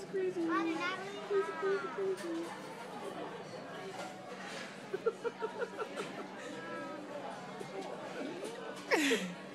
That's crazy. Crazy, crazy, crazy. Ha.